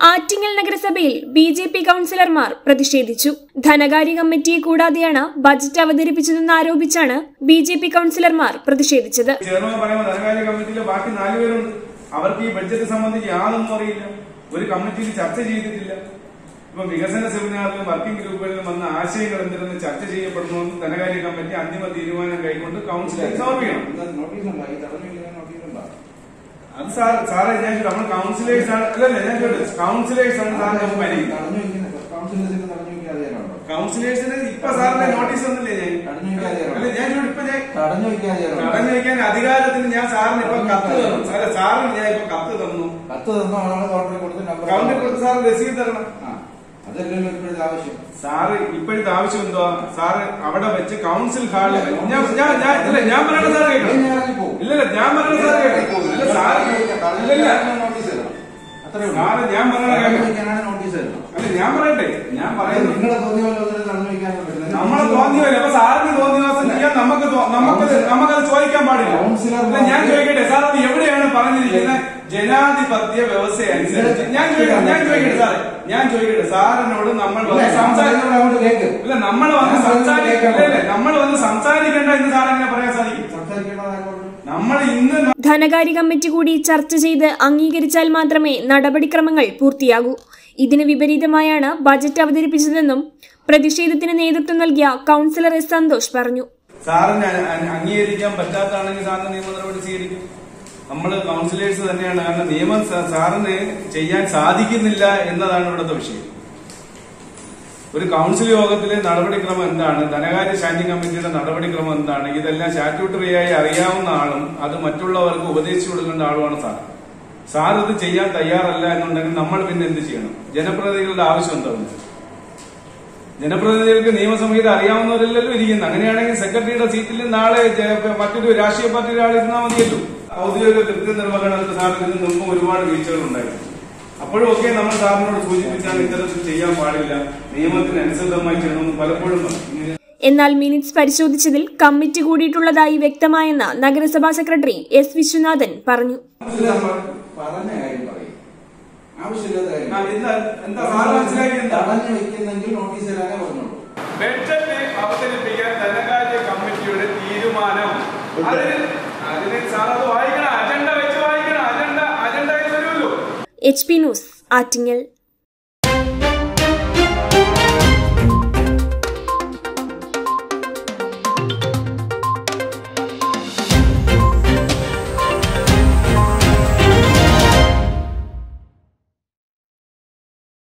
ആറ്റിങ്ങൽ നഗരസഭയിൽ B J P കൌൺസിലർമാർ പ്രതിഷേധിച്ചു. ധനകാര്യ കമ്മിറ്റിയെ കൂടാതെയാണ് ബജറ്റ് അവതരിപ്പിച്ചതെന്ന് ആരോപിച്ചാണ് ബി ജെ പി കൌൺസിലർമാർ പ്രതിഷേധിച്ചത്. ധനകാര്യ കമ്മിറ്റിയിലെ ബാക്കി നാലുപേരുണ്ട് അവർക്ക് ഈ ബഡ്ജറ്റ് സംബന്ധിച്ച് യാതൊന്നും അറിയില്ല. ഒരു കമ്മിറ്റിയിൽ ചർച്ച ചെയ്തിട്ടില്ല. ഇപ്പൊ വികസന സെമിനാറിലും വർക്കിംഗ് ഗ്രൂപ്പുകളിലും വന്ന ആശയങ്ങൾ എന്തിനെന്ന് ചർച്ച ചെയ്യപ്പെടുന്നു ധനകാര്യ കമ്മിറ്റി അന്തിമ തീരുമാനം കൈക്കൊണ്ട് കൌൺസിലിൽ സമർപ്പിക്കണം. അത് സാർ സാറേ ഞാൻ നമ്മൾ കൗൺസിലേഴ്സ് ആണ്. അല്ലല്ല ഞാൻ ചോദിച്ചു കൗൺസിലേഴ്സ് ആണ് സാറിന്റെ പരി കൗൺസിലേഴ്സിന് ഇപ്പൊ സാറിന്റെ നോട്ടീസ് ഒന്നില്ലേ ഞാൻ? അല്ല ഞാൻ ചോദിച്ചു, ഇപ്പൊ ഞാൻ തടഞ്ഞു വയ്ക്കാൻ അധികാരത്തിന് ഞാൻ സാറിന് ഇപ്പൊ കത്ത് തന്നു. സാറേ സാറിന് ഞാൻ ഇപ്പൊ കത്ത് തന്നു. കത്ത് തന്നു ആളാണ് കൗണ്ടറിൽ കൊടുത്ത് കൗണ്ടർ കൊടുത്ത് സാറ് രസീത് തരണം. അതല്ലല്ലോ ഇപ്പോഴത്തെ ആവശ്യം. സാറ് ഇപ്പോഴത്തെ ആവശ്യം എന്തോ സാറ് അവിടെ വെച്ച് കൗൺസിൽ ഹാളിൽ ഞാൻ ഞാൻ ഞാൻ പറയണ സാറ് കേട്ടോ. ഇല്ലല്ല ഞാൻ പറയണ സാറ് കേട്ടോ. നോട്ടീസ് തരണം അത്രേ ഉള്ളൂ. സാറ് ഞാൻ പറയണ നോട്ടീസ് തരണം അല്ല ഞാൻ പറയട്ടെ. ഞാൻ പറയുന്നു. നിങ്ങളെ തോന്നിയ പോലെ പറ്റില്ല. നമ്മളെ തോന്നിയവരെ അപ്പൊ സാറിന് തോന്നിയ ദിവസം ചെയ്യാൻ നമുക്ക് തോ- നമുക്കത് നമുക്കത് ചോദിക്കാൻ പാടില്ല. കൗൺസിലർ ഞാൻ ചോദിക്കട്ടെ. സാർ അത് എവിടെയാണ് പറഞ്ഞിരിക്കുന്നത്? ജനാധിപത്യ വ്യവസ്ഥ അനുസരിച്ച് ഞാൻ ചോദിക്കട്ടെ ഞാൻ ചോദിക്കട്ടെ സാറേ. ഞാൻ ചോദിക്കട്ടെ സാറിനോട് നമ്മൾ ഇല്ല, വന്ന് സംസാരിക്കണം അങ്ങോട്ട് കേൾക്ക് ഇല്ല നമ്മൾ വന്ന് സംസാരിക്കണ്ട നമ്മൾ വന്ന് സംസാരിക്കേണ്ട എന്ന് സാർ എങ്ങനെ പറയാൻ സാധിക്കും? നമ്മൾ ധനകാര്യ കമ്മിറ്റി കൂടി ചർച്ച ചെയ്ത് അംഗീകരിച്ചാൽ മാത്രമേ നടപടിക്രമങ്ങൾ പൂർത്തിയാകൂ. ഇതിന് വിപരീതമായാണ് ബജറ്റ് അവതരിപ്പിച്ചതെന്നും പ്രതിഷേധത്തിന് നേതൃത്വം നൽകിയ കൌൺസിലർ എസ് സന്തോഷ് പറഞ്ഞു. സാറിന് അംഗീകരിക്കാൻ പറ്റാത്താണെങ്കിൽ സാറിന് നിയമ നടപടി സ്വീകരിക്കും. നമ്മൾ കൗൺസിലേഴ്സ് തന്നെയാണ്. കാരണം നിയമം സാറിന് ചെയ്യാൻ സാധിക്കുന്നില്ല എന്നതാണ് ഇവിടുത്തെ വിഷയം. ഒരു കൗൺസിൽ യോഗത്തിലെ നടപടിക്രമം എന്താണ്? ധനകാര്യ സ്റ്റാൻഡിംഗ് കമ്മിറ്റിയുടെ നടപടിക്രമം എന്താണ്? ഇതെല്ലാം സ്റ്റാറ്റ്യൂട്ടറിയായി അറിയാവുന്ന ആളും അത് മറ്റുള്ളവർക്ക് ഉപദേശിച്ചു കൊടുക്കേണ്ട ആളുമാണ് സാർ. സാർ ഇത് ചെയ്യാൻ തയ്യാറല്ല എന്നുണ്ടെങ്കിൽ നമ്മൾ പിന്നെ എന്ത് ചെയ്യണം? ജനപ്രതിനിധികളുടെ ആവശ്യം എന്താണ് ജനപ്രതിനിധികൾക്ക് നിയമസംഹിത അറിയാവുന്നവരല്ലല്ലോ ഇരിക്കുന്നത്. അങ്ങനെയാണെങ്കിൽ സെക്രട്ടറിയുടെ സീറ്റിൽ നാളെ മറ്റൊരു രാഷ്ട്രീയ പാർട്ടിയുടെ ആൾ ഇരുന്നാൽ മതിയല്ലോ. ഔദ്യോഗിക കൃത്യനിർവഹണത്തിൽ സാറിന് മുമ്പ് ഒരുപാട് വീഴ്ചകൾ ഉണ്ടായിരുന്നു അപ്പോഴും ഒക്കെ നമ്മൾ സാറിനോട് സൂചിപ്പിച്ചാൽ ഇത്തരത്തിൽ ചെയ്യാൻ പാടില്ല. നിയമത്തിന് അനുസൃതമായി ചെയ്യണമെന്ന് പലപ്പോഴും പറഞ്ഞു. എന്നാൽ മിനിറ്റ്സ് പരിശോധിച്ചതിൽ കമ്മിറ്റി കൂടിയിട്ടുള്ളതായി വ്യക്തമായെന്ന് നഗരസഭാ സെക്രട്ടറി എസ് വിശ്വനാഥൻ പറഞ്ഞു. അവതരിപ്പിക്കാൻ ധനകാര്യ കമ്മിറ്റിയുടെ തീരുമാനം. അതിന് അതിന് സാർ അത് വായിക്കണം. H P news Attingal.